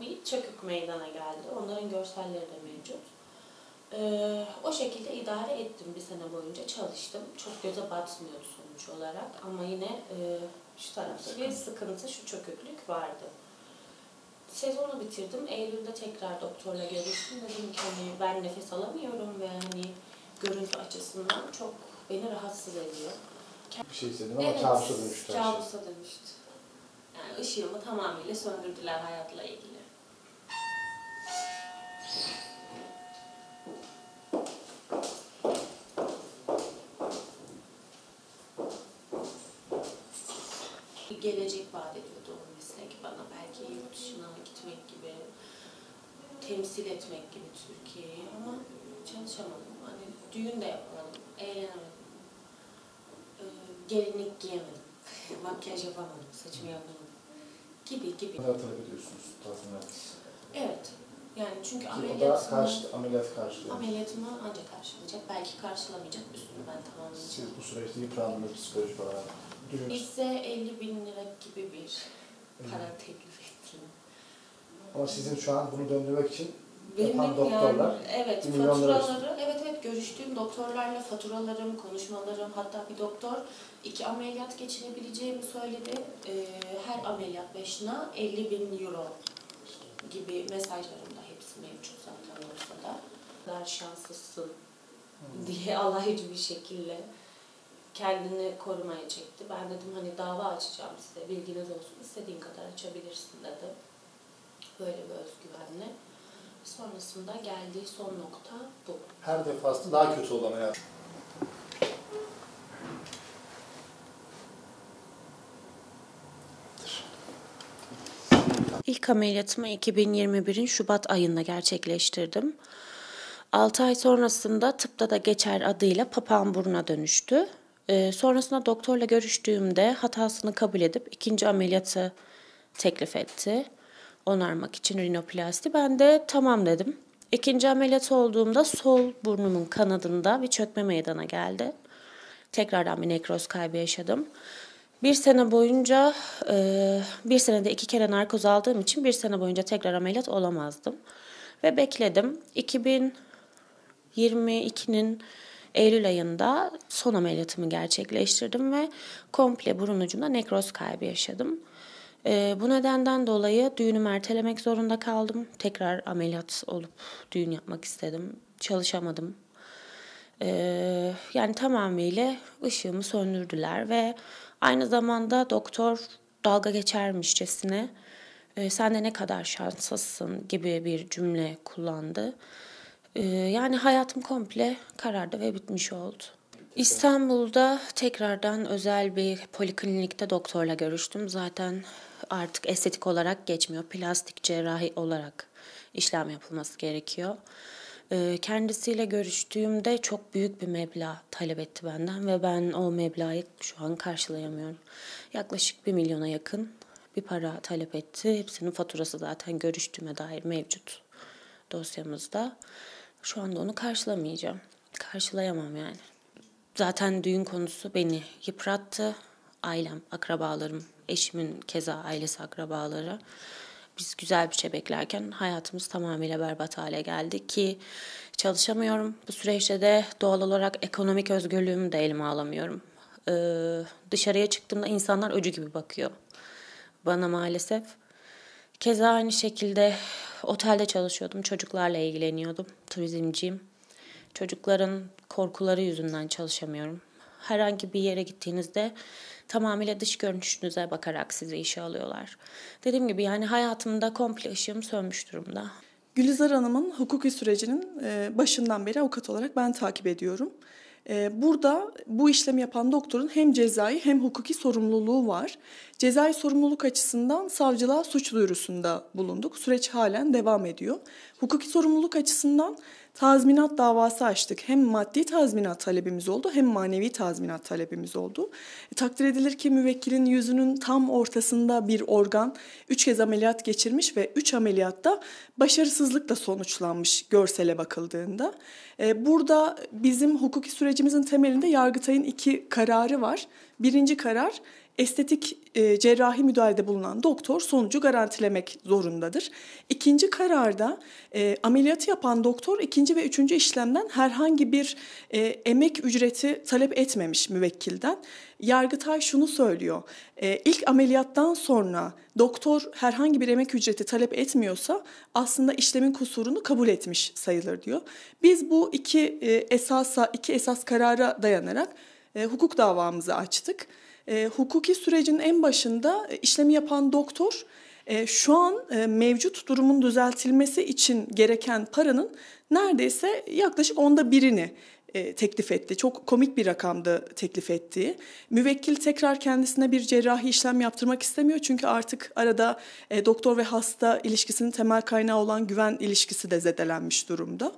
bir çökük meydana geldi. Onların görselleri de mevcut. Ee, o şekilde idare ettim bir sene boyunca çalıştım. Çok göze batmıyordu sonuç olarak ama yine e, şu tarafta bir sıkıntı, şu çöküklük vardı. Sezonu bitirdim. Eylül'de tekrar doktorla görüştüm. Dedim ki hani ben nefes alamıyorum ve hani görüntü açısından çok beni rahatsız ediyor. Bir şey istedim ama kabusa dönüştü şey. Kabusa dönüştü. Yani ışığımı tamamıyla söndürdüler hayatla ilgili. Bir gelecek vaat ediyordu o meslek bana. Belki yurt dışına gitmek gibi, temsil etmek gibi Türkiye'yi ama çalışamadım. Hani düğün de yapamadım, eğlenemedim. Ee, gelinlik giyemedim, makyaj yapamadım, saçımı yapamadım gibi gibi. Ne talep ediyorsunuz tazminat? Evet. Yani çünkü ameliyatımı, karşı, ameliyat karşılıyor. ameliyatımı ancak karşılayacak. Belki karşılamayacak. Üstünü ben tamamlayacağım. Siz bu süreçte yıprandınız psikolojik olarak. Bize 50 bin lira gibi bir para teklif ettiler. ama sizin şu an bunu döndürmek için Benim Yapan doktorlar yani, evet faturaları, evet evet görüştüğüm doktorlarla faturalarım, konuşmalarım, hatta bir doktor iki ameliyat geçirebileceğimi söyledi. Ee, her ameliyat başına 50 bin euro gibi mesajlarımda hepsi mevcut zaten olsa da. Ne kadar şanslısın diye alaycı bir şekilde kendini korumaya çekti. Ben dedim hani dava açacağım size bilginiz olsun istediğin kadar açabilirsin dedi. Böyle bir özgüvenle. Sonrasında geldiği son nokta bu. her defasında daha kötü olan İlk ameliyatımı 2021'in Şubat ayında gerçekleştirdim. 6 ay sonrasında tıpta da geçer adıyla papağan buruna dönüştü. Ee, sonrasında doktorla görüştüğümde hatasını kabul edip ikinci ameliyatı teklif etti. Onarmak için rinoplasti. Ben de tamam dedim. İkinci ameliyat olduğumda sol burnumun kanadında bir çökme meydana geldi. Tekrardan bir nekroz kaybı yaşadım. Bir sene boyunca, e, bir senede iki kere narkoz aldığım için bir sene boyunca tekrar ameliyat olamazdım. Ve bekledim. 2022'nin Eylül ayında son ameliyatımı gerçekleştirdim ve komple burun ucunda nekroz kaybı yaşadım. E, bu nedenden dolayı düğünümü ertelemek zorunda kaldım. Tekrar ameliyat olup düğün yapmak istedim. Çalışamadım. Ee, yani tamamıyla ışığımı söndürdüler ve aynı zamanda doktor dalga geçermişçesine e, sen de ne kadar şanslısın gibi bir cümle kullandı. Ee, yani hayatım komple karardı ve bitmiş oldu. İstanbul'da tekrardan özel bir poliklinikte doktorla görüştüm. Zaten artık estetik olarak geçmiyor. Plastik cerrahi olarak işlem yapılması gerekiyor. Ee, Kendisiyle görüştüğümde çok büyük bir meblağ talep etti benden ve ben o meblağı şu an karşılayamıyorum. Yaklaşık bir milyona yakın bir para talep etti. Hepsinin faturası zaten görüştüğüme dair mevcut dosyamızda. Şu anda onu karşılamayacağım. Karşılayamam yani. Zaten düğün konusu beni yıprattı. Ailem, akrabalarım, eşimin keza ailesi akrabaları. Biz güzel bir şey beklerken hayatımız tamamıyla berbat hale geldi ki çalışamıyorum. Bu süreçte de doğal olarak ekonomik özgürlüğümü de elime alamıyorum. Ee, dışarıya çıktığımda insanlar öcü gibi bakıyor bana maalesef. Keza aynı şekilde otelde çalışıyordum. Çocuklarla ilgileniyordum. Turizmciyim. Çocukların korkuları yüzünden çalışamıyorum. Herhangi bir yere gittiğinizde tamamıyla dış görünüşünüze bakarak sizi işe alıyorlar. Dediğim gibi yani hayatımda komple ışığım sönmüş durumda. Gülizar Hanım'ın hukuki sürecinin e, başından beri avukat olarak ben takip ediyorum. E, Burada bu işlemi yapan doktorun hem cezai hem hukuki sorumluluğu var. Cezai sorumluluk açısından savcılığa suç duyurusunda bulunduk. Süreç halen devam ediyor. Hukuki sorumluluk açısından tazminat davası açtık. Hem maddi tazminat talebimiz oldu hem manevi tazminat talebimiz oldu. E, takdir edilir ki müvekkilin yüzünün tam ortasında bir organ 3 kez ameliyat geçirmiş ve 3 ameliyatta başarısızlıkla sonuçlanmış görsele bakıldığında. E, burada bizim hukuki sürecimizin temelinde Yargıtay'ın iki kararı var. Birinci karar estetik e, cerrahi müdahalede bulunan doktor sonucu garantilemek zorundadır. İkinci kararda e, ameliyatı yapan doktor ikinci ve üçüncü işlemden herhangi bir e, emek ücreti talep etmemiş müvekkilden. Yargıtay şunu söylüyor. E, ilk ameliyattan sonra doktor herhangi bir emek ücreti talep etmiyorsa aslında işlemin kusurunu kabul etmiş sayılır diyor. Biz bu iki e, esasa, iki esas karara dayanarak e, hukuk davamızı açtık. E, hukuki sürecin en başında e, işlemi yapan doktor e, şu an e, mevcut durumun düzeltilmesi için gereken paranın neredeyse yaklaşık onda birini e, teklif etti. Çok komik bir rakamdı teklif ettiği. Müvekkil tekrar kendisine bir cerrahi işlem yaptırmak istemiyor çünkü artık arada e, doktor ve hasta ilişkisinin temel kaynağı olan güven ilişkisi de zedelenmiş durumda.